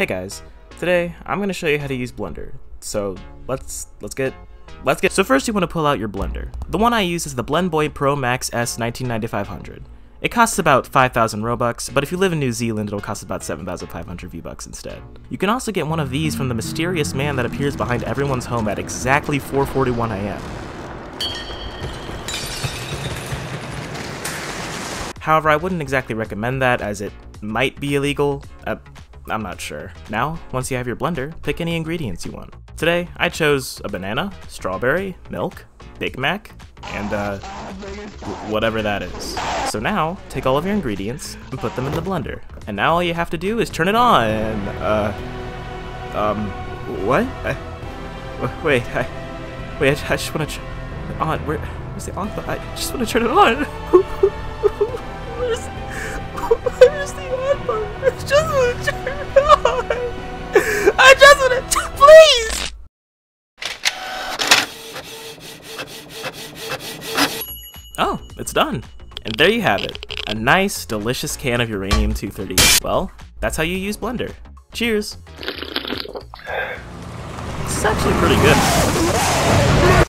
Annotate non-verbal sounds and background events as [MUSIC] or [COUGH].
Hey guys, today I'm going to show you how to use Blender. So let's let's get let's get. So first you want to pull out your Blender. The one I use is the Blendboy Pro Max S 199500. It costs about 5,000 Robux, but if you live in New Zealand, it'll cost about 7,500 V-Bucks instead. You can also get one of these from the mysterious man that appears behind everyone's home at exactly 4.41 am. However, I wouldn't exactly recommend that as it might be illegal. Uh, I'm not sure. Now, once you have your blender, pick any ingredients you want. Today, I chose a banana, strawberry, milk, Big Mac, and uh, whatever that is. So now, take all of your ingredients and put them in the blender. And now all you have to do is turn it on. Uh, um, what? I, wait, I, wait, I just want to on. Where, where's the on? I just want to turn it on. [LAUGHS] Oh, it's done. And there you have it. A nice, delicious can of uranium-238. Well, that's how you use Blender. Cheers! Is actually pretty good.